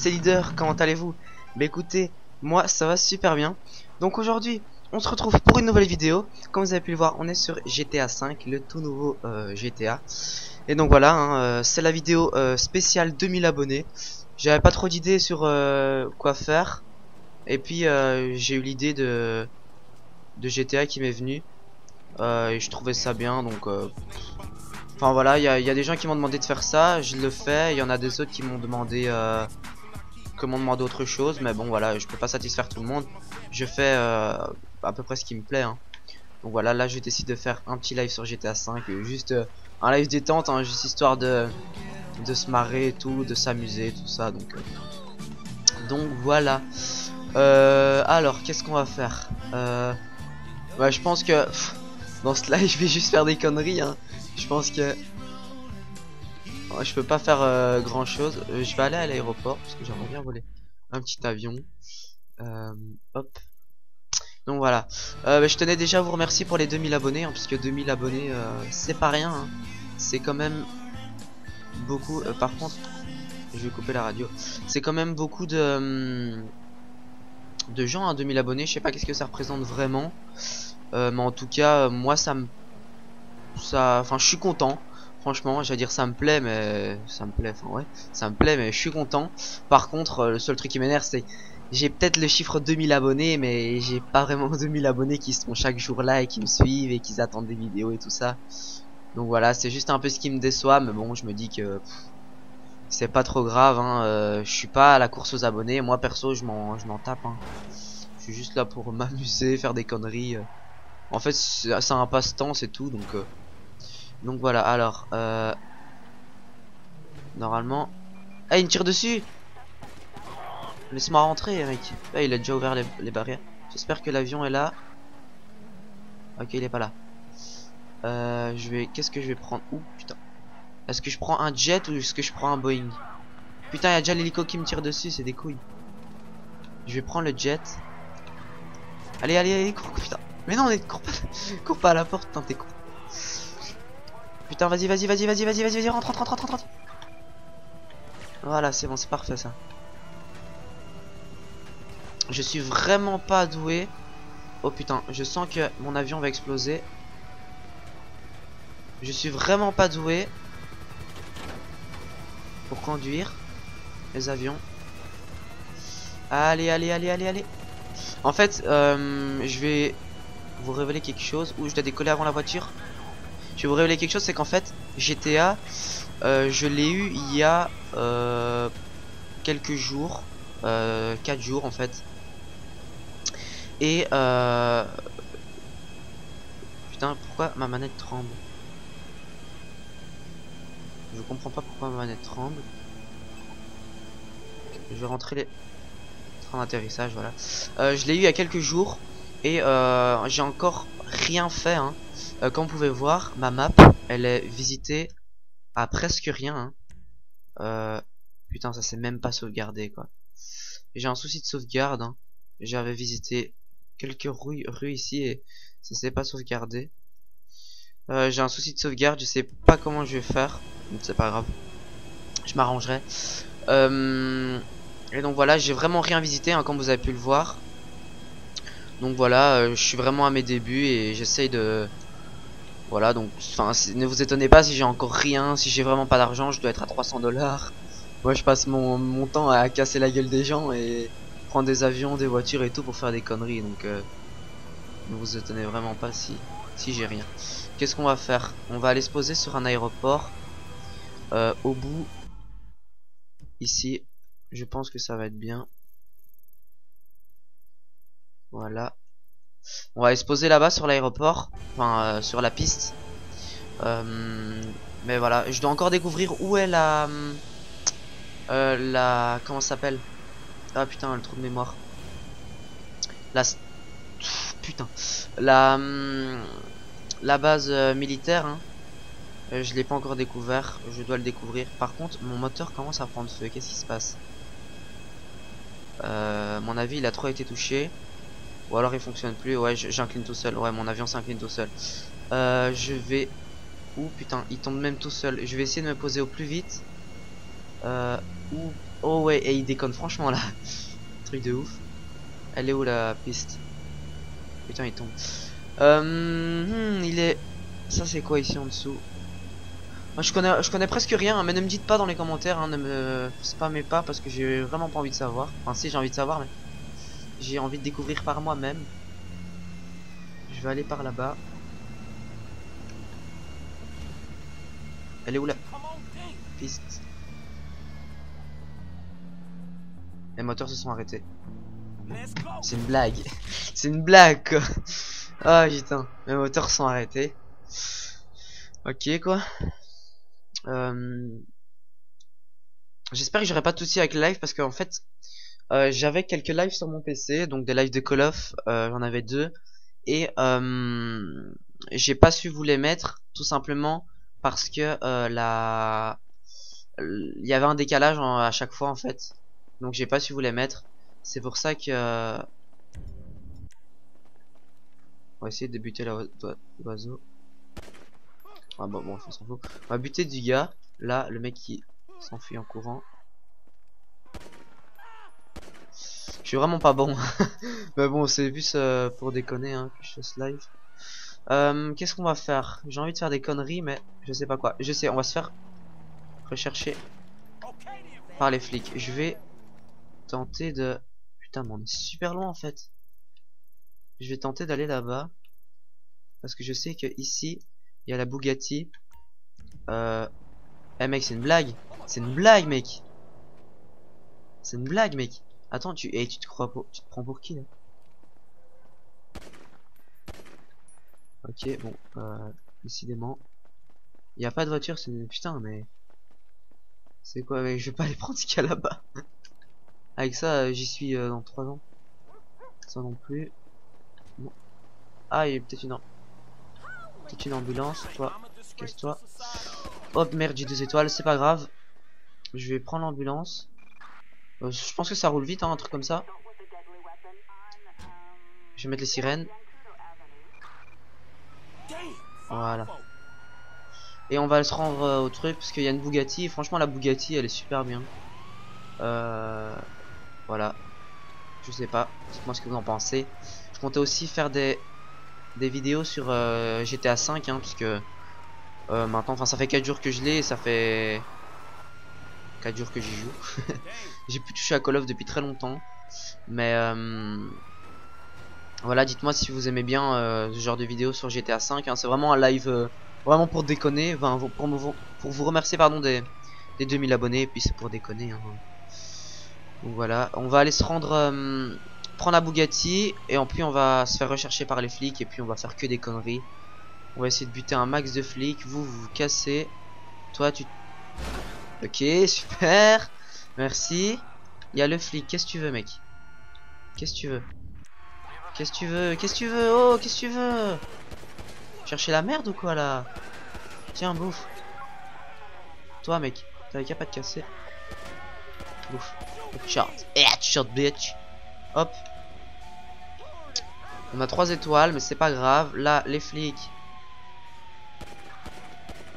c'est Leader, comment allez-vous? Bah écoutez, moi ça va super bien. Donc aujourd'hui, on se retrouve pour une nouvelle vidéo. Comme vous avez pu le voir, on est sur GTA 5, le tout nouveau euh, GTA. Et donc voilà, hein, euh, c'est la vidéo euh, spéciale 2000 abonnés. J'avais pas trop d'idées sur quoi faire. Et puis j'ai eu l'idée de, GTA qui m'est venue. Et je trouvais ça bien, donc... Enfin voilà, il y y a des gens qui m'ont demandé de faire ça, je le fais. Il y en a des autres qui m'ont demandé... Que m'ont demandé autre chose. Mais bon voilà, je peux pas satisfaire tout le monde. Je fais euh, à peu près ce qui me plaît. hein. Donc voilà, là je décide de faire un petit live sur GTA 5. Juste euh, un live détente, hein, juste histoire de, de se marrer et tout, de s'amuser, tout ça. Donc, euh, donc voilà. Alors, qu'est-ce qu'on va faire? Ouais, Je pense que dans ce live, je vais juste faire des conneries. Hein. Je pense que je peux pas faire euh, grand chose. Euh, je vais aller à l'aéroport parce que j'aimerais bien voler un petit avion. Euh, hop. Donc voilà. Bah, je tenais déjà à vous remercier pour les 2000 abonnés, hein, puisque 2000 abonnés, c'est pas rien. hein. C'est quand même beaucoup. par contre, je vais couper la radio. C'est quand même beaucoup de hum, de gens, hein, 2000 abonnés. Je sais pas qu'est-ce que ça représente vraiment, mais en tout cas, moi ça me ça, enfin, je suis content. Franchement, j'allais dire ça me plaît, mais ça me plaît. Enfin ouais, ça me plaît, mais je suis content. Par contre, euh, le seul truc qui m'énerve, c'est j'ai peut-être le chiffre 2000 abonnés, mais j'ai pas vraiment 2000 abonnés qui sont chaque jour là et qui me suivent et qui attendent des vidéos et tout ça. Donc voilà, c'est juste un peu ce qui me déçoit, mais bon, je me dis que c'est pas trop grave. Hein, euh, je suis pas à la course aux abonnés. Moi perso, je m'en, je m'en tape. Hein. Je suis juste là pour m'amuser, faire des conneries. euh. En fait, c'est c'est un passe-temps, c'est tout. Donc euh, donc voilà, alors, euh... Normalement... Ah, il me tire dessus Laisse-moi rentrer, mec. Ah, il a déjà ouvert les, les barrières. J'espère que l'avion est là. Ok, il est pas là. Euh, je vais... Qu'est-ce que je vais prendre? Ouh, putain. Est-ce que je prends un jet ou est-ce que je prends un Boeing? Putain, il y a déjà l'hélico qui me tire dessus, c'est des couilles. Je vais prendre le jet. Allez, allez, allez, cours, putain. Mais non, on est... cours pas, cours pas à la porte, putain, t'es con. Putain, vas-y, vas-y, vas-y, vas-y, vas-y, vas-y, vas-y, rentre, rentre, rentre, rentre, rentre. Voilà, c'est bon, c'est parfait ça. Je suis vraiment pas doué. Oh putain, je sens que mon avion va exploser. Je suis vraiment pas doué pour conduire les avions. Allez, allez, allez, allez, allez. En fait, euh, je vais vous révéler quelque chose. Ou je dois décoller avant la voiture. Je vais vous révéler quelque chose, c'est qu'en fait, GTA, euh, je l'ai eu il y a euh, quelques jours, euh, 4 jours en fait. Et euh... putain, pourquoi ma manette tremble? Je comprends pas pourquoi ma manette tremble. Je vais rentrer les trains d'atterrissage, voilà. Euh, je l'ai eu il y a quelques jours et j'ai encore rien fait. Hein. Euh, comme vous pouvez voir, ma map, elle est visitée à presque rien. hein. Euh, putain, ça s'est même pas sauvegardé quoi. J'ai un souci de sauvegarde. hein. J'avais visité quelques rues, ici et ça s'est pas sauvegardé. Euh, J'ai un souci de sauvegarde, je sais pas comment je vais faire. C'est pas grave. Je m'arrangerai. Euh, et donc voilà, j'ai vraiment rien visité, hein, comme vous avez pu le voir. Donc voilà, euh, je suis vraiment à mes débuts et j'essaye de... Voilà, donc, enfin, ne vous étonnez pas si j'ai encore rien, si j'ai vraiment pas d'argent, je dois être à 300 dollars. Moi, je passe mon, mon temps à casser la gueule des gens et prendre des avions, des voitures et tout pour faire des conneries. Donc, euh, ne vous étonnez vraiment pas si, si j'ai rien. Qu'est-ce qu'on va faire? On va aller se poser sur un aéroport. Euh, au bout, ici, je pense que ça va être bien. Voilà. On va se poser là-bas sur l'aéroport, enfin euh, sur la piste. Euh, mais voilà, je dois encore découvrir où est la, euh, la, comment s'appelle? Ah putain, le trou de mémoire. La, putain, la, hum, la base militaire. Hein. Je l'ai pas encore découvert, je dois le découvrir. Par contre, mon moteur commence à prendre feu. Qu'est-ce qui se passe? Mon avis, il a trop été touché. Ou alors il fonctionne plus. Ouais, j'incline tout seul. Ouais, mon avion s'incline tout seul. Euh, je vais. Ouh putain, il tombe même tout seul. Je vais essayer de me poser au plus vite. Euh, où... Oh ouais, et il déconne franchement là. Truc de ouf. Elle est où la piste? Putain, il tombe. Euh, hmm, il est... Ça c'est quoi ici en dessous? Moi je connais, je connais presque rien, hein, mais ne me dites pas dans les commentaires, hein, ne me spammez pas parce que j'ai vraiment pas envie de savoir. Enfin si j'ai envie de savoir, mais j'ai envie de découvrir par moi-même. Je vais aller par là-bas. Elle est où la piste? Les moteurs se sont arrêtés. C'est une blague. C'est une blague quoi. Ah putain, les moteurs sont arrêtés. Ok quoi. Euh... J'espère que j'aurai pas de soucis avec le live parce qu'en fait euh, j'avais quelques lives sur mon PC, donc des lives de Call of, euh, j'en avais deux. Et euh, j'ai pas su vous les mettre tout simplement parce que euh, la il y avait un décalage à chaque fois en fait. Donc j'ai pas su vous les mettre. C'est pour ça que on va essayer de buter l'oiseau. Ah bon bon on s'en fout. On va buter du gars. Là le mec qui s'enfuit en courant je suis vraiment pas bon mais bon c'est plus euh, pour déconner hein, que je fais ce live euh, Qu'est-ce qu'on va faire? J'ai envie de faire des conneries, mais je sais pas quoi. Je sais, on va se faire rechercher par les flics. Je vais tenter de... Putain, mais on est super loin en fait. Je vais tenter d'aller là-bas. Parce que je sais que ici, il y a la Bugatti. Euh... Eh mec, c'est une blague. C'est une blague, mec. C'est une blague, mec. Attends, tu, et eh, tu te crois pour, tu te prends pour qui là? Ok, bon, euh, décidément. Il n'y a pas de voiture, c'est... Putain, mais... C'est quoi, mais je vais pas aller prendre ce qu'il y a là-bas. Avec ça, euh, j'y suis euh, dans 3 ans. Ça non plus. Ah, il y a peut-être une... Peut-être une ambulance, toi. Casse-toi. Hop, merde, j'ai deux étoiles, c'est pas grave. Je vais prendre l'ambulance. Euh, je pense que ça roule vite, hein, un truc comme ça. Je vais mettre les sirènes. Voilà. Et on va se rendre euh, au truc parce qu'il y a une Bugatti. franchement, la Bugatti, elle est super bien. Euh, voilà. Je sais pas. Dites-moi ce que vous en pensez. Je comptais aussi faire des des vidéos sur euh, GTA 5 hein, puisque euh, maintenant, enfin, ça fait 4 jours que je l'ai et ça fait 4 jours que j'y joue. J'ai pu toucher à Call of depuis très longtemps, mais voilà, dites-moi si vous aimez bien euh, ce genre de vidéo sur GTA 5. Hein. C'est vraiment un live euh, vraiment pour déconner, enfin, pour, pour, vous remercier pardon des, des 2000 abonnés, et puis c'est pour déconner. Hein. Donc voilà, on va aller se rendre euh, prendre la Bugatti et en plus on va se faire rechercher par les flics et puis on va faire que des conneries. On va essayer de buter un max de flics. Vous vous, vous cassez. Toi tu. Ok super. Merci. Il y a le flic. Qu'est-ce que tu veux mec? Qu'est-ce que tu veux? Qu'est-ce que tu veux? Qu'est-ce que tu veux? Oh, qu'est-ce que tu veux? Chercher la merde ou quoi là? Tiens, bouffe. Toi, mec, t'avais qu'à pas te casser. Bouffe. Headshot. Headshot, bitch. Hop. On a trois étoiles, mais c'est pas grave. Là, les flics.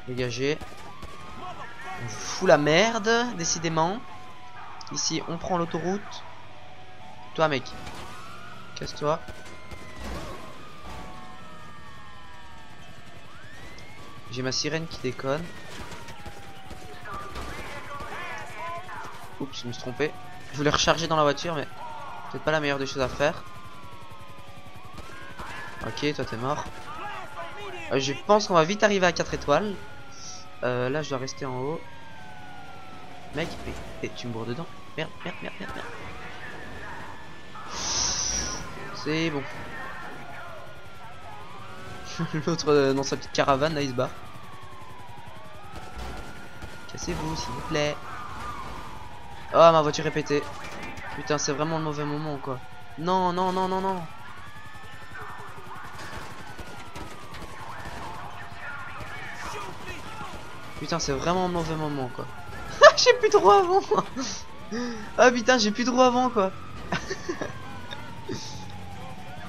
Dégagez. On fout la merde, décidément. Ici, on prend l'autoroute. Toi, mec, Casse-toi. J'ai ma sirène qui déconne. Oups, je me suis trompé. Je voulais recharger dans la voiture, mais peut-être pas la meilleure des choses à faire. Ok, toi t'es mort. Euh, je pense qu'on va vite arriver à 4 étoiles. Euh, là, je dois rester en haut. Mec, mais, tu me dedans. Merde, merde, merde, merde, merde. C'est bon. L'autre euh, dans sa petite caravane, là, il se bat. Cassez-vous, s'il vous plaît. Oh, ma voiture est pétée. Putain, c'est vraiment le mauvais moment, quoi. Non, non, non, non, non. Putain, c'est vraiment le mauvais moment, quoi. j'ai plus droit avant. ah putain, j'ai plus droit avant, quoi.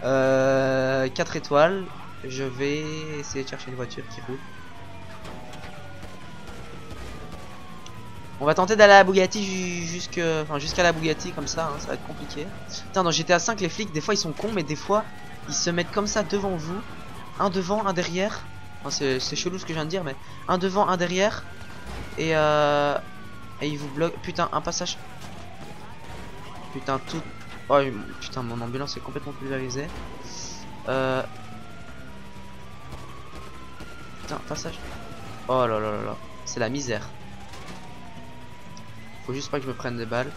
Euh, 4 étoiles. Je vais essayer de chercher une voiture qui roule. On va tenter d'aller à la Bugatti jusqu'à la Bugatti comme ça, hein, ça va être compliqué. Putain, dans GTA 5, les flics, des fois ils sont cons, mais des fois ils se mettent comme ça devant vous, un devant, un derrière. C'est chelou ce que je viens de dire, mais un devant, un derrière, et euh, et ils vous bloquent. Putain, un passage. Putain, tout. Oh, putain, mon ambulance est complètement pulvérisée. Euh. Putain, passage. Oh là là là là, c'est la misère. Faut juste pas que je me prenne des balles.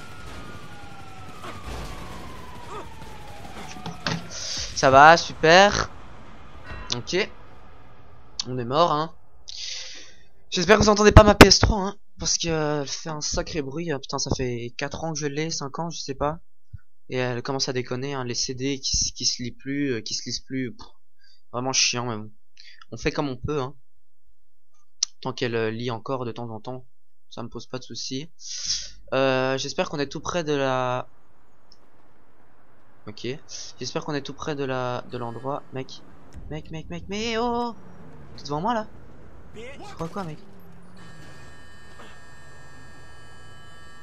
Ça va, super. Ok. On est mort, hein. J'espère que vous entendez pas ma PS3, hein. Parce qu'elle fait un sacré bruit. Putain, ça fait 4 ans que je l'ai, 5 ans, je sais pas. Et elle commence à déconner, hein. Les CD qui, qui se lisent plus, euh, qui se lisent plus. vraiment chiant, mais. On fait comme on peut, hein. Tant qu'elle euh, lit encore de temps en temps ça me pose pas de soucis. Euh, J'espère qu'on est tout près de la. Ok. J'espère qu'on est tout près de la de l'endroit, mec. Mec, mec, mec, mais oh Devant moi là Tu crois quoi, mec?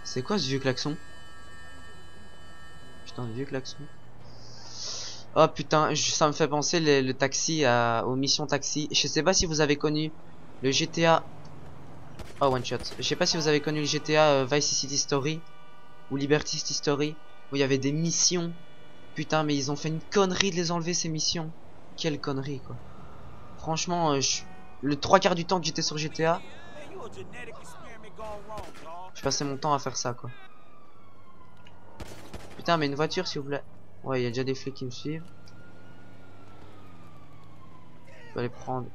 C'est quoi ce vieux klaxon? Putain, vieux klaxon. Oh putain, ça me fait penser le, taxi à, aux missions taxi. Je sais pas si vous avez connu le GTA Oh one shot. Je sais pas si vous avez connu le GTA euh, Vice City Story ou Liberty City Story où il y avait des missions. Putain mais ils ont fait une connerie de les enlever ces missions. Quelle connerie quoi. Franchement euh, le trois quarts du temps que j'étais sur GTA je passais mon temps à faire ça quoi. Putain mais une voiture s'il vous plaît. Ouais il y a déjà des flics qui me suivent. Je vais aller prendre.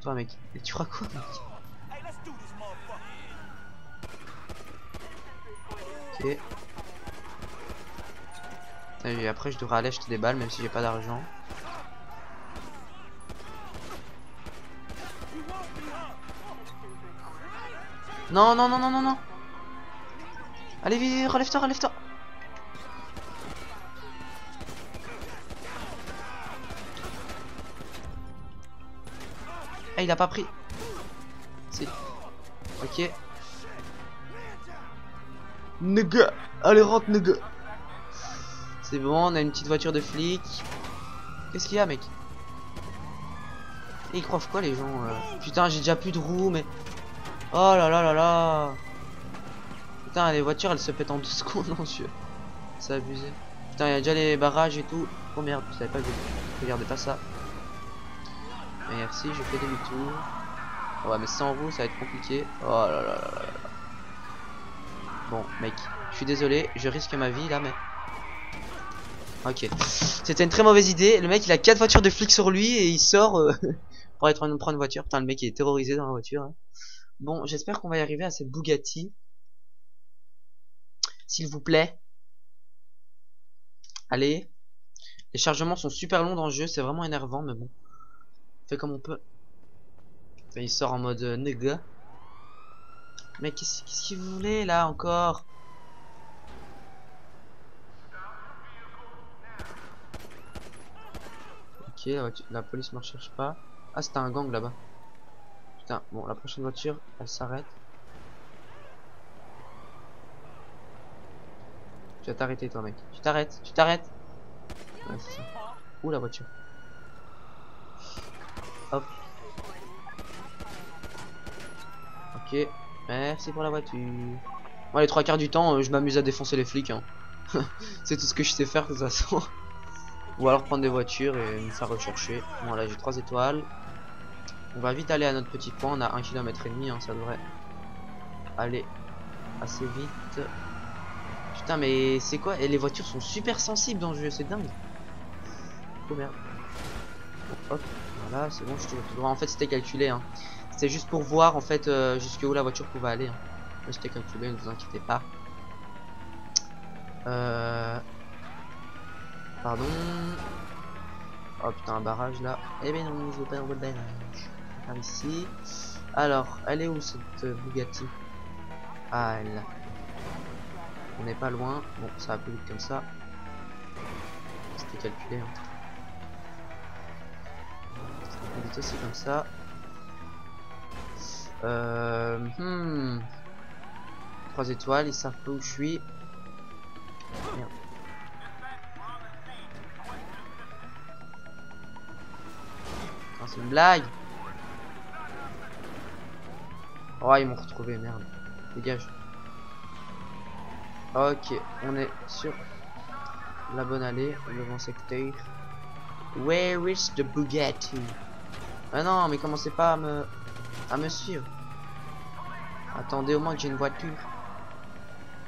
Toi mec. Mais tu feras quoi mec? Ok. Et après je devrais aller acheter des balles même si j'ai pas d'argent. Non non non non non non. Allez vite relève-toi relève-toi. Ah il a pas pris. Si Ok. Nigga Allez rentre nigga C'est bon, on a une petite voiture de flic. Qu'est-ce qu'il y a mec? Ils croient quoi les gens euh? Putain j'ai déjà plus de roues mais... Oh là là là là Putain les voitures elles se pètent en deux secondes mon dieu C'est abusé Putain il y a déjà les barrages et tout Oh merde je savais pas que Regardez pas ça Merci je fais demi-tour Ouais mais sans vous ça va être compliqué Oh là là là là là Bon, mec, je suis désolé, je risque ma vie là, mais... Ok. C'était une très mauvaise idée. Le mec, il a quatre voitures de flics sur lui et il sort euh, pour en prendre une voiture. Putain, le mec, il est terrorisé dans la voiture. Hein. Bon, j'espère qu'on va y arriver à cette Bugatti. S'il vous plaît. Allez. Les chargements sont super longs dans le jeu. C'est vraiment énervant, mais bon. fait comme on peut. il sort en mode euh, nega. Mais qu'est-ce qu'il voulait là encore? Ok, la, police ne cherche pas. Ah, c'était un gang là-bas. Putain, bon, la prochaine voiture, elle s'arrête. Tu vas t'arrêter toi mec. Tu t'arrêtes, tu t'arrêtes. Ouais, la voiture Hop. Ok. Merci pour la voiture. Moi, les trois quarts du temps, euh, je m'amuse à défoncer les flics. Hein. c'est tout ce que je sais faire de toute façon. Ou alors prendre des voitures et me faire rechercher. Voilà, j'ai trois étoiles. On va vite aller à notre petit point. On a un kilomètre et demi, hein, ça devrait aller assez vite. Putain, mais c'est quoi? Et les voitures sont super sensibles dans le jeu, c'est dingue. Oh merde. hop, voilà, c'est bon, je te droit. En fait, c'était calculé. Hein. C'est juste pour voir en fait euh, jusqu'où la voiture pouvait aller. Hein. C'était calculé, ne vous inquiétez pas. Euh... Pardon. Oh putain, un barrage là. Eh ben non, je veux pas barrage. Par ici. Alors, elle est où cette Bugatti? Ah, elle. On n'est pas loin. Bon, ça va plus vite comme ça. C'était calculé. Hein. Ça vite aussi comme ça. Euh, hmm. 3 étoiles, ils savent pas où je suis. Merde. Ah, c'est une blague. Oh, ils m'ont retrouvé, merde. Dégage. Ok, on est sur la bonne allée, le bon secteur. Where is the Bugatti? Ah non, mais commencez pas à me, à me suivre. Attendez au moins que j'ai une voiture.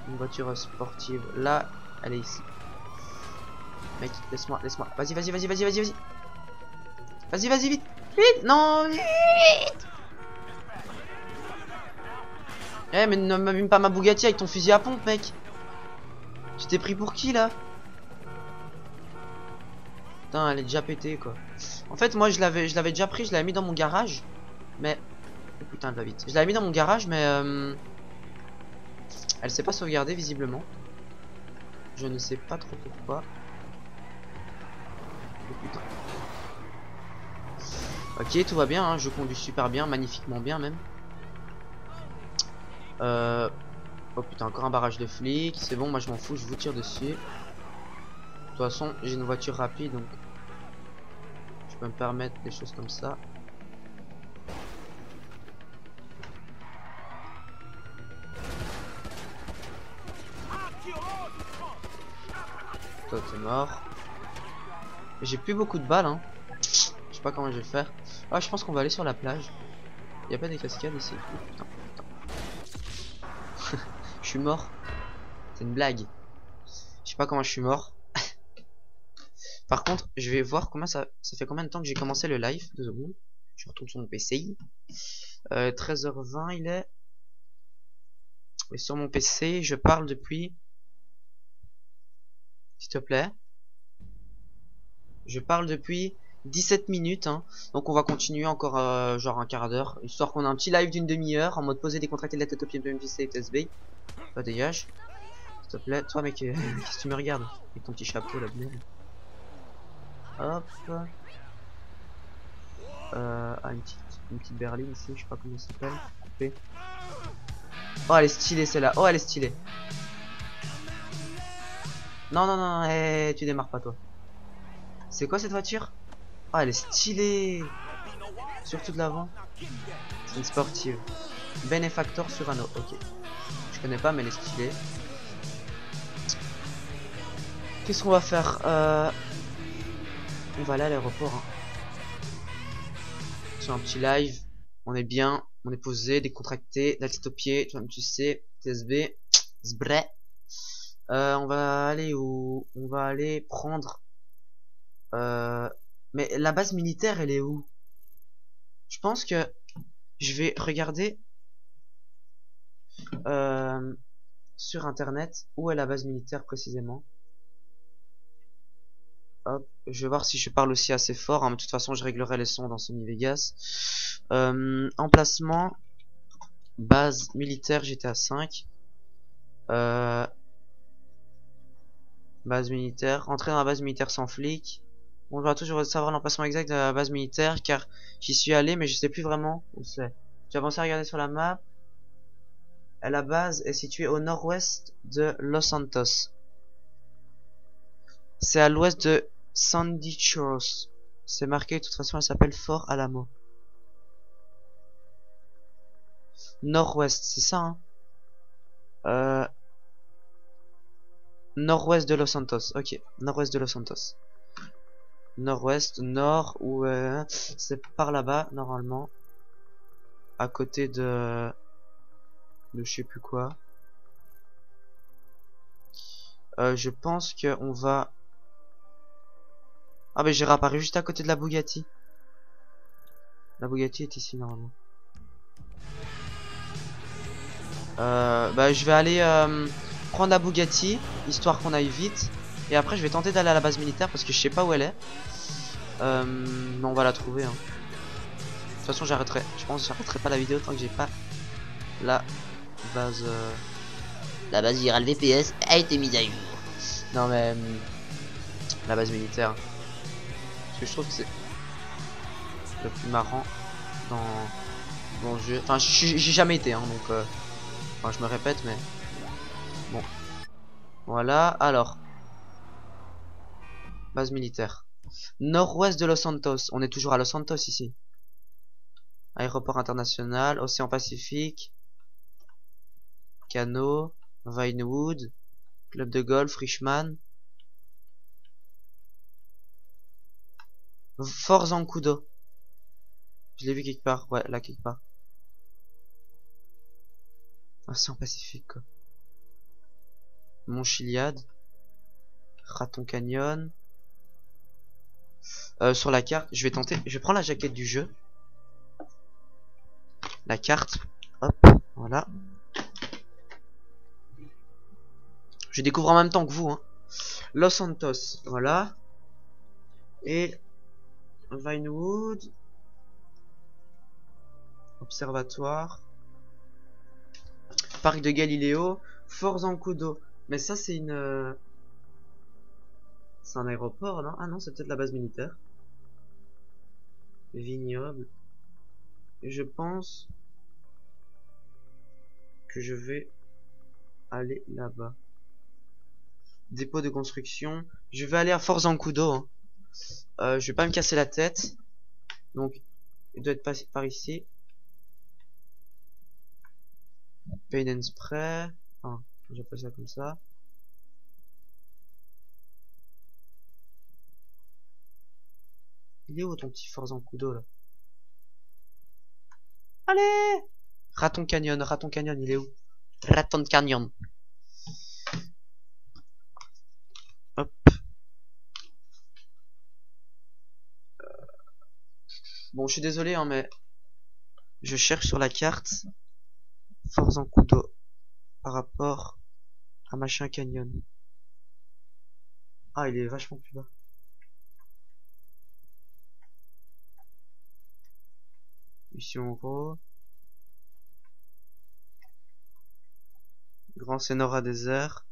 Une voiture sportive. Là, elle est ici. Mec, laisse-moi, laisse-moi. Vas-y, vas-y, vas-y, vas-y, vas-y, vas-y. Vas-y, vas-y, vite. Vite, non, vite. Eh, mais ne m'abîme pas ma Bugatti avec ton fusil à pompe, mec. Tu t'es pris pour qui, là Putain, elle est déjà pétée, quoi. En fait, moi, je l'avais je l'avais déjà pris, je l'avais mis dans mon garage. Mais... Oh, putain, elle va vite. Je l'avais mis dans mon garage, mais... Euh... Elle s'est pas sauvegardée, visiblement. Je ne sais pas trop pourquoi. Oh, putain. Ok, tout va bien, hein. je conduis super bien, magnifiquement bien même. Euh... Oh putain, encore un barrage de flics. C'est bon, moi je m'en fous, je vous tire dessus. De toute façon, j'ai une voiture rapide, donc je peux me permettre des choses comme ça. Toi, t'es mort. J'ai plus beaucoup de balles, hein. Je sais pas comment je vais faire. Ah, je pense qu'on va aller sur la plage. Y a pas des cascades ici. je suis mort. C'est une blague. Je sais pas comment je suis mort. Par contre, je vais voir comment ça, fait combien de temps que j'ai commencé le live. Deux secondes. Je retourne sur mon PC. Euh, 13h20 il est. Sur mon PC, je parle depuis. S'il te plaît. Je parle depuis 17 minutes. Hein. Donc on va continuer encore euh, genre un quart d'heure. Histoire qu'on a un petit live d'une demi-heure en mode poser des contractés de la tête au pied de MJC et TSB. Pas dégage. S'il te plaît. Toi mec, qu'est-ce que tu me regardes Avec ton petit chapeau là de Hop. Euh, ah, une petite, une petite berline ici, je sais pas comment ça s'appelle. Oh, elle est stylée celle-là. Oh, elle est stylée. Non, non, non, hey, tu démarres pas toi. C'est quoi cette voiture? Oh, elle est stylée. Surtout de l'avant. C'est une sportive. Benefactor sur anneau. Ok. Je connais pas, mais elle est stylée. Qu'est-ce qu'on va faire euh... On va aller à l'aéroport. Hein. Sur un petit live. On est bien. On est posé, décontracté, aux pieds. Toi, tu sais. TSB. Zbre. Euh, on va aller où On va aller prendre. Euh, mais la base militaire, elle est où? Je pense que je vais regarder euh, sur internet où est la base militaire précisément? Hop, je vais voir si je parle aussi assez fort. Hein, de toute façon, je réglerai les sons dans Sony Vegas. Euh, emplacement, base militaire GTA 5. Euh, base militaire, entrer dans la base militaire sans flic. On doit toujours savoir l'emplacement exact de la base militaire car j'y suis allé mais je sais plus vraiment où c'est. J'ai avancé à regarder sur la map. La base est située au nord-ouest de Los Santos. C'est à l'ouest de Sandy. C'est marqué, de toute façon, elle s'appelle Fort Alamo. Nord-ouest, c'est ça, hein? Euh... Nord-ouest de Los Santos, ok. Nord-ouest de Los Santos. Nord-ouest, nord, ou euh, c'est par là-bas, normalement. À côté de... Je sais plus quoi. Euh, je pense qu'on va ah bah j'ai réapparu juste à côté de la Bugatti. La Bugatti est ici normalement. Euh, bah je vais aller euh, prendre la Bugatti, histoire qu'on aille vite. Et après je vais tenter d'aller à la base militaire parce que je sais pas où elle est. Mais on va la trouver. Hein. De toute façon j'arrêterai. Je pense que j'arrêterai pas la vidéo tant que j'ai pas la base... Euh... La base virale VPS a été mise à jour. Non mais... Euh, la base militaire. Parce que je trouve que c'est le plus marrant dans, le jeu. Enfin, j'ai jamais été, hein, donc... Euh, enfin, je me répète, mais... Bon. Voilà, alors. Base militaire. Nord-ouest de Los Santos. On est toujours à Los Santos ici. Aéroport international, Océan Pacifique. Vinewood, Club de golf, Richman. Fort Zancudo. Je l'ai vu quelque part. Ouais, là quelque part. Océan Pacifique quoi. Mont Chiliade. Raton Canyon. Euh, sur la carte, je vais tenter. Je prendre la jaquette du jeu. La carte. Hop, voilà. Je découvre en même temps que vous. Hein. Los Santos, voilà. Et Vinewood. Observatoire. Parc de Galiléo. Fort Zancudo. Mais ça, c'est une... Euh, c'est un aéroport, non? Ah non, c'est peut-être la base militaire. Vignoble. Je pense que je vais aller là-bas. Dépôt de construction. Je vais aller à Fort Zancudo. Hein. Euh, je vais pas me casser la tête. Donc, il doit être par, par ici. Pain and spray. Enfin, j'appelle ça comme ça. Il est où ton petit Fort Zancudo là? Allez Raton Canyon, Raton Canyon, il est où? Raton Canyon. Hop. Bon, je suis désolé, hein, mais je cherche sur la carte Fort Zancudo par rapport à Machin Canyon. Ah, il est vachement plus bas. Mission Euro. Grand Senora désert.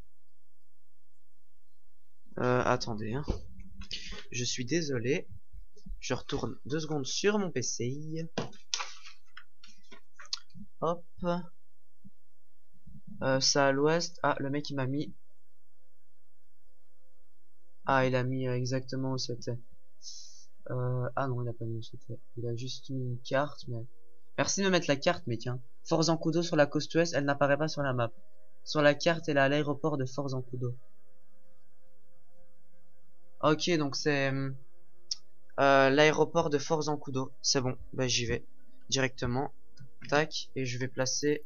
Euh, attendez. Hein. Je suis désolé. Je retourne deux secondes sur mon PC. Hop. Euh, ça à l'ouest. Ah, le mec il m'a mis. Ah, il a mis euh, exactement où c'était. Euh, ah non, il a pas mis où c'était. Il a juste mis une carte, mais... Merci de me mettre la carte, mais tiens. Zancudo sur la côte ouest, elle n'apparaît pas sur la map. Sur la carte, elle est à l'aéroport de Zancudo. Ok, donc c'est... Euh, l'aéroport de Fort Zancudo. C'est bon, bah j'y vais. Directement. Tac, et je vais placer...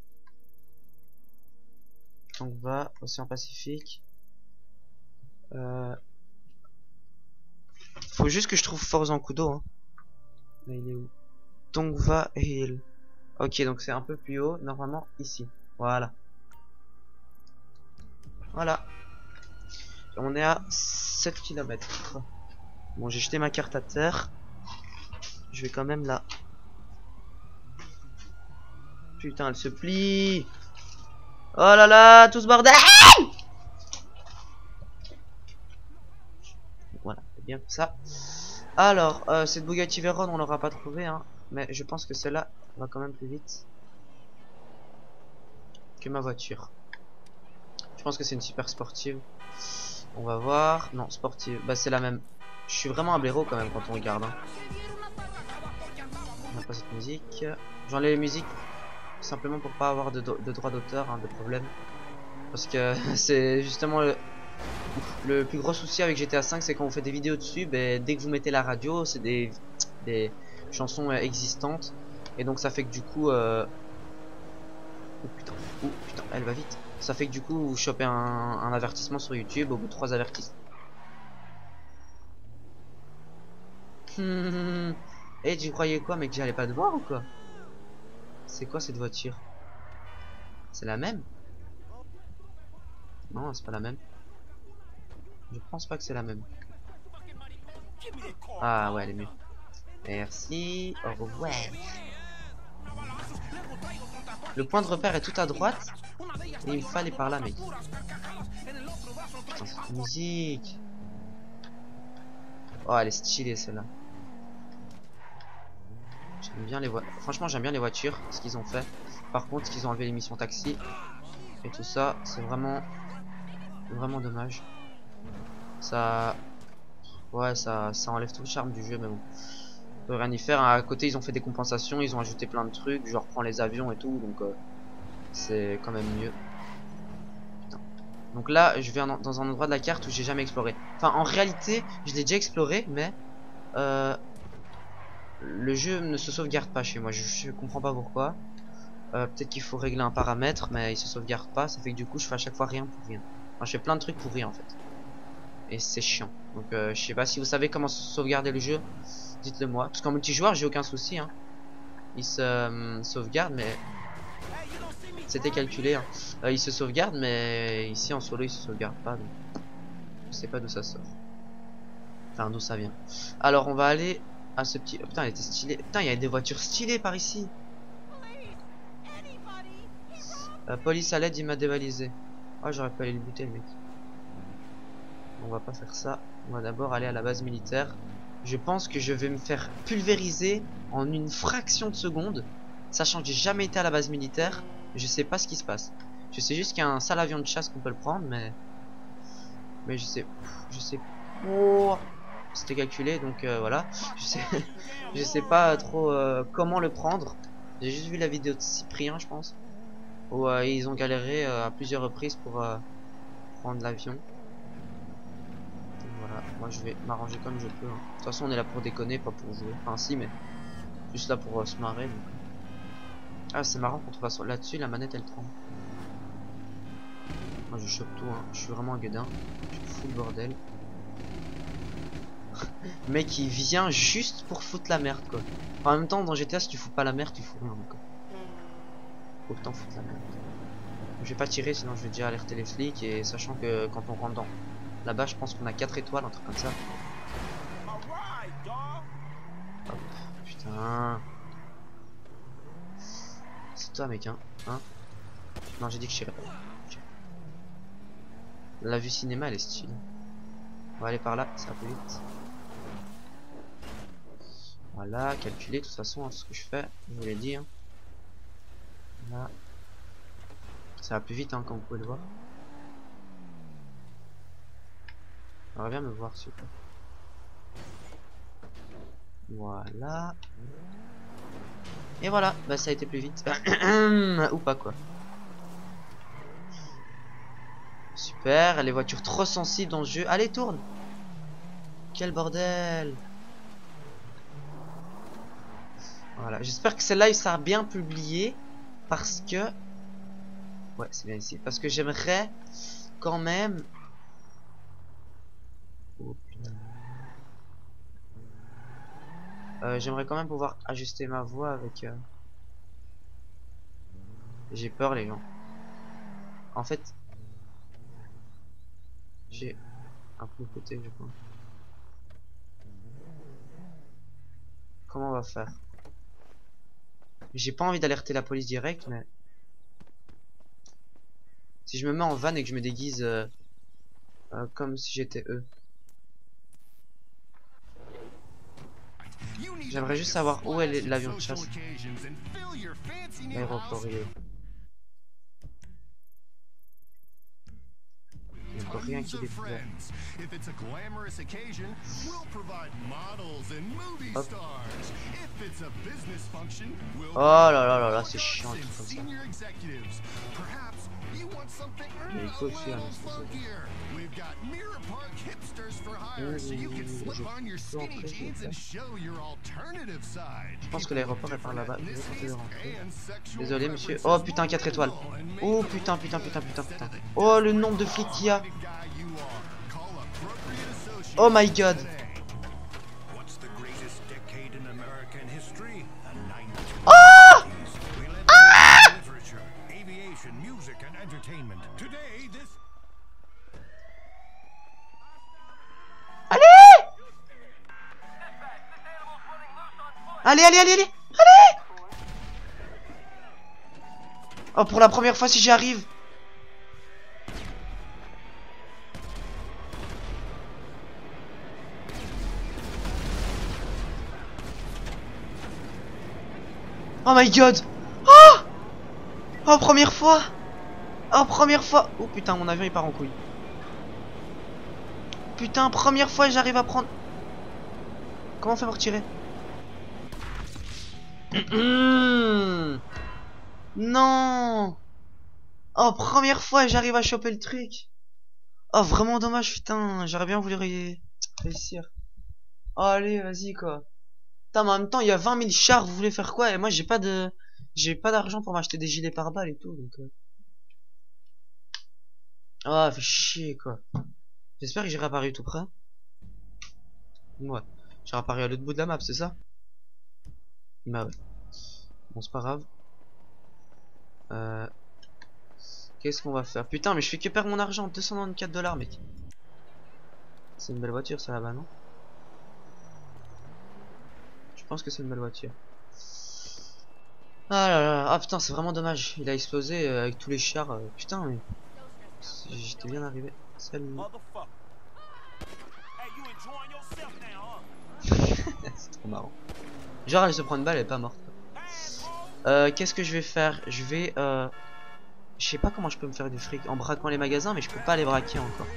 Donc va, Océan Pacifique. Euh... Faut juste que je trouve Fort Zancudo. Hein. Là, il est où? Tongva Hill. Ok, donc c'est un peu plus haut. Normalement, ici. Voilà. Voilà. On est à 7 km. Bon, j'ai jeté ma carte à terre. Je vais quand même là. Putain, elle se plie. Oh là là, tout ce bordel Voilà, c'est bien ça. Alors, euh, cette Bugatti Veyron, on l'aura pas trouvé, hein. Mais je pense que celle-là va quand même plus vite que ma voiture. Je pense que c'est une super sportive. On va voir. Non, sportive. Bah, c'est la même. Je suis vraiment un blaireau quand même quand on regarde. Hein. On n'a pas cette musique. J'enlève les musiques simplement pour pas avoir de, de droit d'auteur, hein, de problème. Parce que c'est justement le, le, plus gros souci avec GTA 5, c'est quand vous faites des vidéos dessus, ben, dès que vous mettez la radio, c'est des, chansons euh, existantes. Et donc ça fait que du coup... Euh... Oh putain, oh putain, elle va vite. Ça fait que du coup vous chopez un, un avertissement sur YouTube au bout de trois avertissements. Et tu croyais quoi mec? J'allais pas te voir ou quoi? C'est quoi cette voiture? C'est la même? Non c'est pas la même. Je pense pas que c'est la même. Ah ouais elle est mieux. Merci. Au revoir. Le point de repère est tout à droite. Il fallait par là mec. Cette musique. Oh elle est stylée celle-là J'aime bien les voitures. Franchement, j'aime bien les voitures, ce qu'ils ont fait. Par contre, qu'ils ont enlevé l'émission taxi. et tout ça. C'est vraiment, vraiment dommage. Ça, ouais, ça, ça enlève tout le charme du jeu, mais bon. On peut rien y faire. À côté, ils ont fait des compensations, ils ont ajouté plein de trucs. Je reprends les avions et tout, donc euh, c'est quand même mieux. Putain. Donc là, je vais dans un endroit de la carte où j'ai jamais exploré. Enfin, en réalité, je l'ai déjà exploré, mais euh, le jeu ne se sauvegarde pas chez moi. Je, comprends pas pourquoi. Euh, Peut-être qu'il faut régler un paramètre, mais il se sauvegarde pas. Ça fait que du coup, je fais à chaque fois rien pour rien. Enfin, je fais plein de trucs pour rien en fait. Et c'est chiant. Donc, euh, je sais pas si vous savez comment sauvegarder le jeu. Dites-le moi. Parce qu'en multijoueur, j'ai aucun souci. Hein. Il se euh, sauvegarde, mais c'était calculé. Hein. Euh, il se sauvegarde, mais ici en solo, il se sauvegarde pas. Donc... Je sais pas d'où ça sort. Enfin, d'où ça vient. Alors, on va aller à ce petit. Oh, putain, il était stylé. Putain, il y a des voitures stylées par ici. Euh, police à l'aide, il m'a dévalisé. Ah, j'aurais pas allé le buter, le mec. On va pas faire ça. On va d'abord aller à la base militaire. Je pense que je vais me faire pulvériser en une fraction de seconde. Sachant que j'ai jamais été à la base militaire. Je sais pas ce qui se passe. Je sais juste qu'il y a un sale avion de chasse qu'on peut le prendre, mais... Mais je sais... Je sais... Oh C'était calculé, donc euh, voilà. Je sais... pas trop euh, comment le prendre. J'ai juste vu la vidéo de Cyprien, je pense. Où euh, ils ont galéré à plusieurs reprises pour prendre l'avion. Voilà, moi je vais m'arranger comme je peux. hein. De toute façon, on est là pour déconner, pas pour jouer. Enfin, si, mais juste là pour se marrer. Ah, c'est marrant qu'on trouve là-dessus, la manette elle tremble. Moi je chope tout, hein. je suis vraiment un gueudin. Je fous le bordel. Mec, il vient juste pour foutre la merde quoi. En même temps, dans GTA, si tu fous pas la merde, tu fous rien quoi. Faut que t'en foutes la merde. Je vais pas tirer, sinon je vais déjà alerter les flics. Et sachant que quand on rentre dans là-bas, je pense qu'on a 4 étoiles, un truc comme ça. Hop, putain. C'est toi, mec, hein, hein Non, j'ai dit que je tirais pas. La vue cinéma, elle est stylée. On va aller par là, ça va plus vite. Voilà, calculer de toute façon hein, ce que je fais, je vous l'ai dit. Hein. Ça va plus vite, hein, comme vous pouvez le voir. J'aimerais bien me voir, plaît. Voilà. Et voilà, bah ça a été plus vite. Ou pas quoi. Super, les voitures trop sensibles dans le jeu. Allez, tourne Quel bordel Voilà, j'espère que celle-là il sera bien publié parce que ouais c'est bien ici. Parce que j'aimerais quand même Oh. Euh, j'aimerais quand même pouvoir ajuster ma voix avec euh, j'ai peur les gens. En fait j'ai un peu côté je crois. Comment on va faire? J'ai pas envie d'alerter la police direct, mais... Si je me mets en van et que je me déguise euh, euh, comme si j'étais eux. J'aimerais juste savoir où est l'avion de chasse. L'aéroport, rien qui est découvert. Hop. Oh là là là là, c'est chiant, comme ça. something Mais il faut aussi un je pense que l'aéroport est par là-bas. Désolé monsieur. Oh putain 4 étoiles. Oh putain putain putain putain putain. Oh le nombre de flics qu'il y a. Oh my god. today. What's the greatest decade in American history? The 1990s. Ah! This Allez Allez allez allez allez Allez Oh pour la première fois si j'y my god Oh Oh première fois Oh, première fois Oh putain, mon avion il part en couille. Putain, première fois j'arrive à prendre... Comment on fait pour tirer Non Oh, première fois j'arrive à choper le truc. Oh, vraiment dommage, putain. J'aurais bien voulu ré- réussir. Oh, allez, vas-y, quoi. En même temps, il y a 20 000 chars, vous voulez faire quoi? Et moi, j'ai pas de... J'ai pas d'argent pour m'acheter des gilets pare-balles et tout, donc... euh. Ah, fait chier, quoi. J'espère que j'ai réapparu tout près. Ouais. J'ai réapparu à l'autre bout de la map, c'est ça? Bah ouais. Bon, c'est pas grave. Euh... Qu'est-ce qu'on va faire? Putain, mais je fais que perdre mon argent. 294 dollars, mec. C'est une belle voiture, ça, là-bas, non? Pense que c'est une belle voiture. Ah là là, ah putain, c'est vraiment dommage. Il a explosé euh, avec tous les chars. euh, putain, mais... J'étais bien arrivé. Salut. c'est trop marrant. Genre, elle se prend une balle, elle est pas morte. Euh, qu'est-ce que je vais faire? Je vais... Euh... Je sais pas comment je peux me faire du fric en braquant les magasins, mais je peux pas les braquer encore.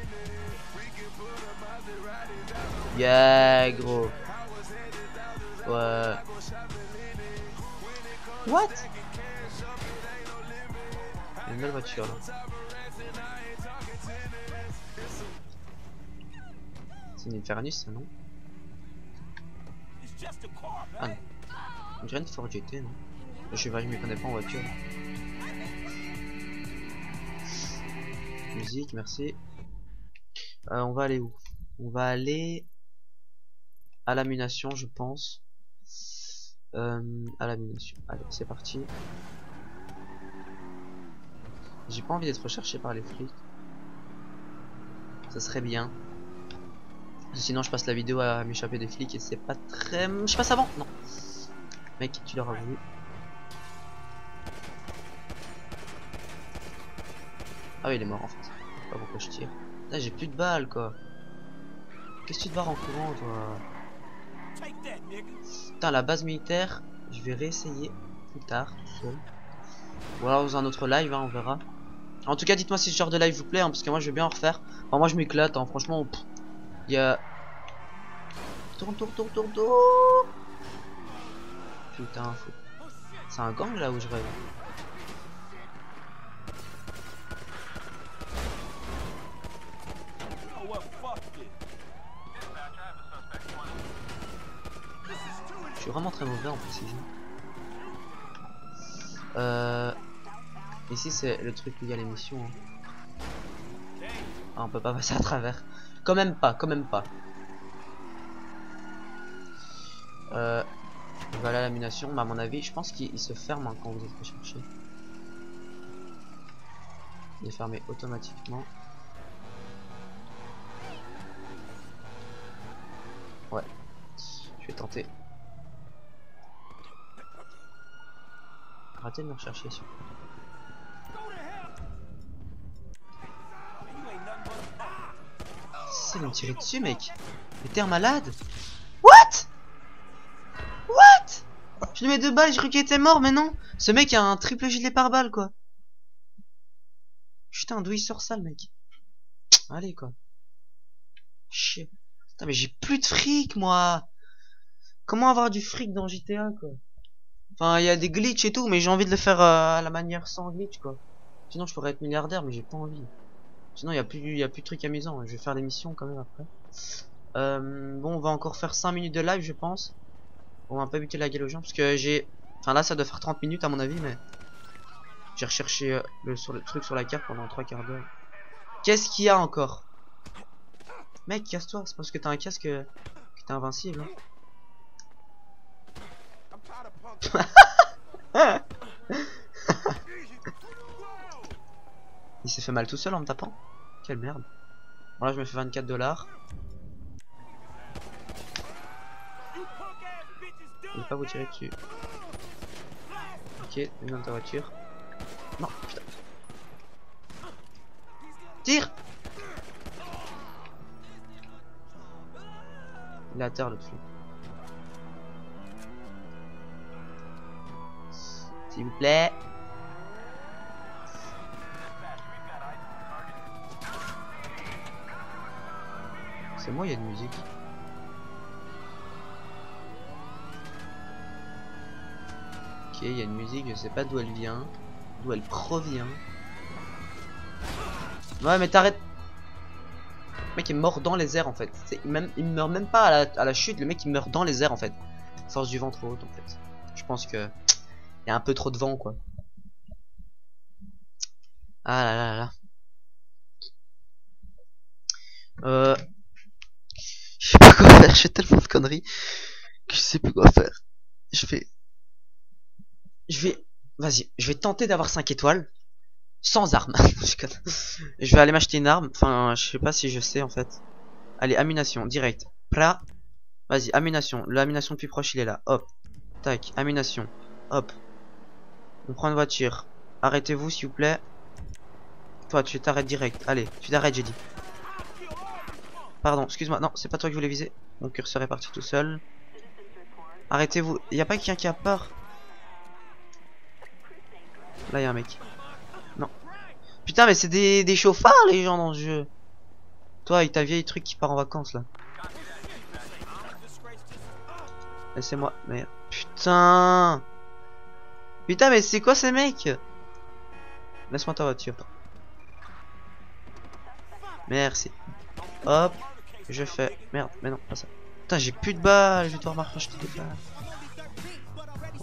Yeah, gros. Ouais. What? Une belle voiture là. C'est une Infernus non? Ah non. On dirait une Ford GT non? Je sais pas, je m'y connais pas en voiture. Musique, merci. Euh, on va aller où? On va aller à la munition, je pense. Euh, à la munition. Allez, c'est parti. J'ai pas envie d'être recherché par les flics. Ça serait bien. Sinon, je passe la vidéo à m'échapper des flics et c'est pas très. Je passe avant Non. Mec, tu l'auras voulu. Ah oui, il est mort en fait. Pas pourquoi je tire. Là, j'ai plus de balles quoi. Qu'est-ce que tu te barres en courant toi? Putain, la base militaire, je vais réessayer plus tard. Ou alors dans un autre live, hein, on verra. En tout cas, dites-moi si ce genre de live vous plaît, hein, parce que moi je vais bien en refaire. Enfin, moi je m'éclate, hein, franchement. Il y a. Tourne, Putain, c'est un gang là où je rêve. Je suis vraiment très mauvais en précision. Euh... Ici c'est le truc où il y a l'émission. hein. Ah, on peut pas passer à travers. Quand même pas, quand même pas. Euh... Voilà la munition, mais à mon avis, je pense qu'il il se ferme hein, quand vous êtes recherché. Il est fermé automatiquement. Ouais. Je vais tenter. Arrêtez de me rechercher sur. C'est me tirer dessus, mec. Mais t'es un malade What? What? Je lui mets deux balles, je crois qu'il était mort, mais non. Ce mec a un triple gilet par balle, quoi. Putain, d'où il sort ça, le mec Allez, quoi. Chier. Putain, mais j'ai plus de fric, moi. Comment avoir du fric dans GTA, quoi? Enfin, il y a des glitches et tout, mais j'ai envie de le faire euh, à la manière sans glitch, quoi. Sinon, je pourrais être milliardaire, mais j'ai pas envie. Sinon, il y a plus, y a plus de trucs amusants. Je vais faire des missions quand même après. Euh, bon, on va encore faire 5 minutes de live, je pense. On va pas buter la gueule aux gens, parce que j'ai... Enfin, là, ça doit faire 30 minutes, à mon avis, mais... J'ai recherché euh, le, sur le truc sur la carte pendant 3 quarts d'heure. Qu'est-ce qu'il y a encore? Mec, casse-toi. C'est parce que t'as un casque que t'es invincible. Hein. Il s'est fait mal tout seul en me tapant Quelle merde. Bon là je me fais 24 dollars. Je vais pas vous tirer dessus. Ok, dans ta voiture. Non, putain. Tire Il est à terre l'autre flic. S'il vous plaît. C'est moi, il y a une musique. Ok, il y a une musique, je sais pas d'où elle vient. D'où elle provient. Ouais, mais t'arrêtes. Le mec est mort dans les airs en fait. Il, même, il meurt même pas à la, chute, le mec il meurt dans les airs en fait. Force du ventre haute en fait. Je pense que il y a un peu trop de vent quoi. Ah là là là là. Euh... Je sais pas quoi faire, je fais tellement de conneries que je sais plus quoi faire. Je vais... Je vais... Vas-y, je vais tenter d'avoir 5 étoiles. Sans armes. Je vais aller m'acheter une arme. Enfin, je sais pas si je sais en fait. Allez, ammunition, direct. Plat. Vas-y, ammunition. L'ammunition le plus proche, il est là. Hop. Tac, ammunition. Hop. On prend une voiture. Arrêtez-vous, s'il vous plaît. Toi, tu t'arrêtes direct. Allez, tu t'arrêtes, j'ai dit. Pardon, excuse-moi. Non, c'est pas toi que je voulais viser. Mon curseur est parti tout seul. Arrêtez-vous. Y a pas quelqu'un qui a peur? Là, y a un mec. Non. Putain, mais c'est des, chauffards, les gens dans ce jeu. Toi, avec ta vieille truc qui part en vacances, là. Laissez-moi. Putain. Putain, mais c'est quoi ces mecs? Laisse-moi ta voiture. Merci. Hop. Je fais. Merde, mais non, pas ça. Putain, j'ai plus de balles. Je vais devoir m'arracher des balles.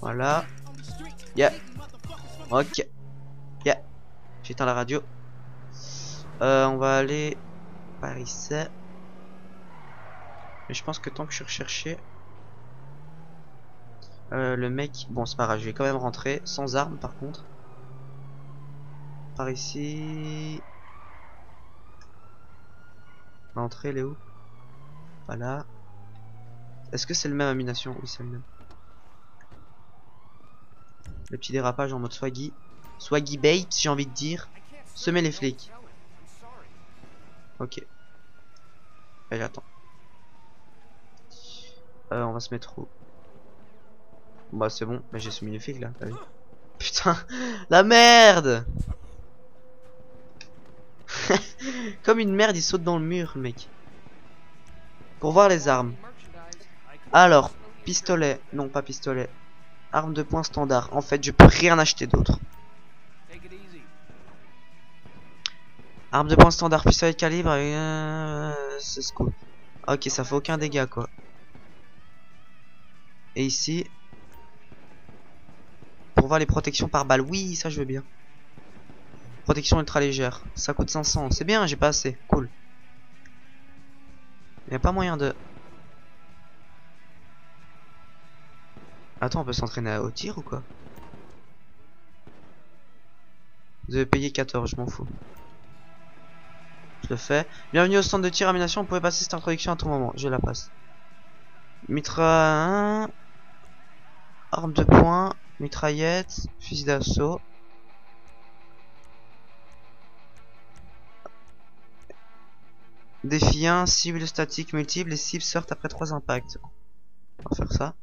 Voilà. Yeah. Ok. Yeah. J'éteins la radio. Euh, on va aller par ici. Mais je pense que tant que je suis recherché. Euh, le mec. Bon, c'est pas grave, je vais quand même rentrer. Sans arme par contre. Par ici. L'entrée, elle est où? Voilà. Est-ce que c'est le même ammunition? Oui, c'est le même. Le petit dérapage en mode swaggy. Swaggy bait, j'ai envie de dire. Semer les flics. Ok. Allez, attends. Euh, on va se mettre où? Bah, c'est bon. Mais j'ai semé les flics là. t'as vu Putain, la merde Comme une merde, il saute dans le mur, le mec. Pour voir les armes. Alors, pistolet. Non, pas pistolet. Arme de poing standard. En fait, je peux rien acheter d'autre. Arme de poing standard, pistolet de calibre. Euh, c'est scoop. Ok, ça fait aucun dégât, quoi. Et ici. Pour voir les protections par balle. Oui, ça je veux bien. Protection ultra légère. Ça coûte 500. C'est bien, j'ai pas assez. Cool. Il a pas moyen de... Attends, on peut s'entraîner au tir ou quoi? Vous avez payé 14, je m'en fous. Je le fais. Bienvenue au centre de tir amination. Vous pouvez passer cette introduction à tout moment. Je la passe. Mitra 1. Arme de poing. Mitraillette. Fusil d'assaut. Défi 1, cible statique multiple, les cibles sortent après 3 impacts. On va faire ça.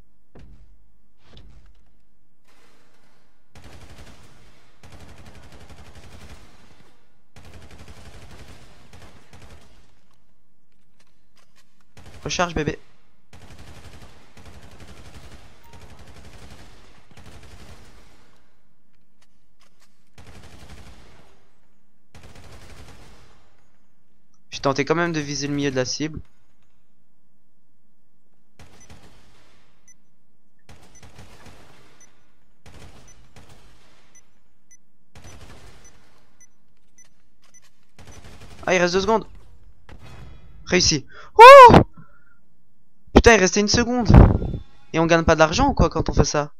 Recharge bébé. J'ai tenté quand même de viser le milieu de la cible. Ah, il reste deux secondes. Réussi. Oh Putain, il restait une seconde. Et on gagne pas de l'argent quoi quand on fait ça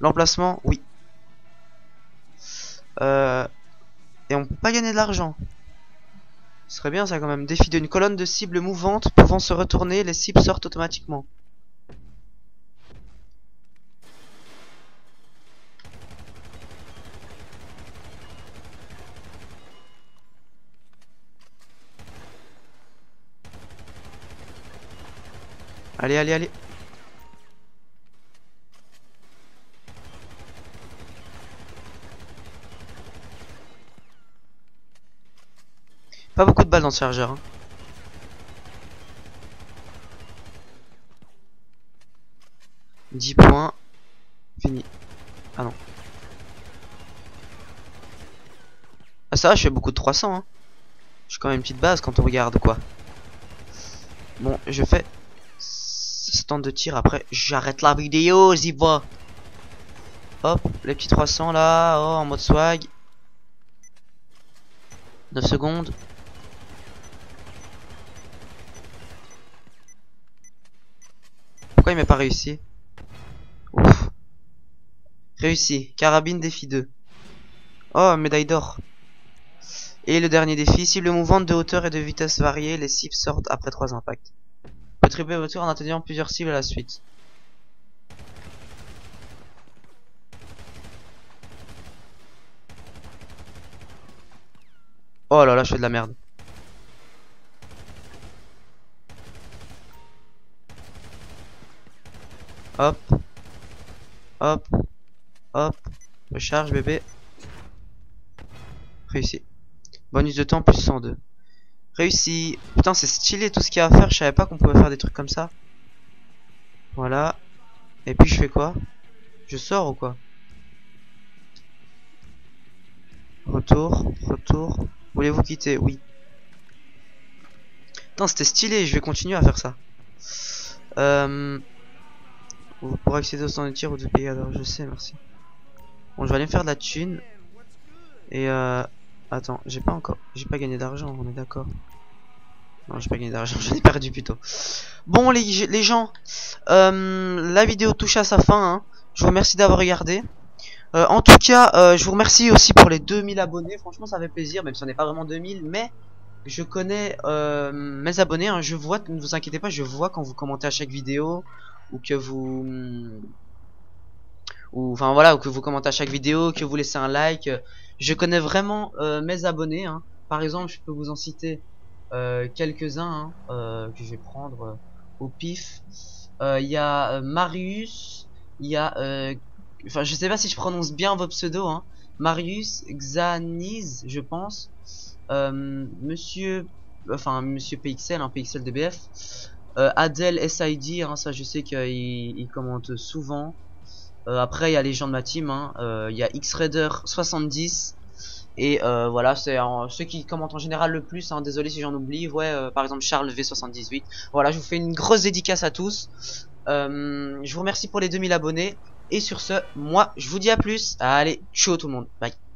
L'emplacement, oui. Euh... Et on peut pas gagner de l'argent. Ce serait bien ça quand même. Défi d'une colonne de cibles mouvantes pouvant se retourner, les cibles sortent automatiquement. Allez, allez, allez. Pas beaucoup de balles dans ce chargeur. Hein. Dix points. Fini. Ah non. Ah ça, je fais beaucoup de 300. Hein. Je suis quand même une petite base quand on regarde quoi. Bon, je fais ce temps de tir. Après, j'arrête la vidéo, j'y vois. Hop, les petits 300 là, oh, en mode swag. 9 secondes. Il m'a pas réussi? Ouf. Réussi. Carabine défi 2. Oh, médaille d'or. Et le dernier défi, cible mouvante de hauteur et de vitesse variée, les cibles sortent après 3 impacts. Peut tripler votre tour en atteignant plusieurs cibles à la suite. Oh là là, je fais de la merde. Hop. Hop. Hop. Recharge bébé. Réussi. Bonus de temps plus 102. Réussi. Putain, c'est stylé tout ce qu'il y a à faire. Je savais pas qu'on pouvait faire des trucs comme ça. Voilà. Et puis je fais quoi? Je sors ou quoi? Retour. Retour. Voulez-vous quitter? Oui. Putain, c'était stylé. Je vais continuer à faire ça. Euh... Pour accéder au stand de tir ou de payer alors je sais merci. Bon je vais aller me faire de la thune. Et euh... Attends, j'ai pas encore. J'ai pas gagné d'argent, on est d'accord. Non, j'ai pas gagné d'argent, j'en ai perdu plutôt. Bon les, les gens, euh, la vidéo touche à sa fin. Hein. Je vous remercie d'avoir regardé. Euh, en tout cas, euh, je vous remercie aussi pour les 2000 abonnés. Franchement, ça fait plaisir, même si on n'est pas vraiment 2000. Mais je connais euh, mes abonnés. Hein. Je vois, ne vous inquiétez pas, je vois quand vous commentez à chaque vidéo ou que vous ou enfin voilà ou que vous commentez à chaque vidéo que vous laissez un like je connais vraiment euh, mes abonnés hein. par exemple je peux vous en citer euh, quelques uns hein, euh, que je vais prendre euh, au pif il y a Marius il y a enfin je sais pas si je prononce bien vos pseudos hein. Marius Xaniz je pense monsieur enfin monsieur PXL un PXL DBF euh, Adel SID, hein, ça je sais qu'il il commente souvent. Euh, après il y a les gens de ma team, hein, euh, il y a XRaider70 et euh, voilà c'est ceux qui commentent en général le plus. Hein, désolé si j'en oublie. Ouais, par exemple Charles V78. Voilà, je vous fais une grosse dédicace à tous. Je vous remercie pour les 2000 abonnés et sur ce, moi je vous dis à plus. Allez, ciao tout le monde, bye.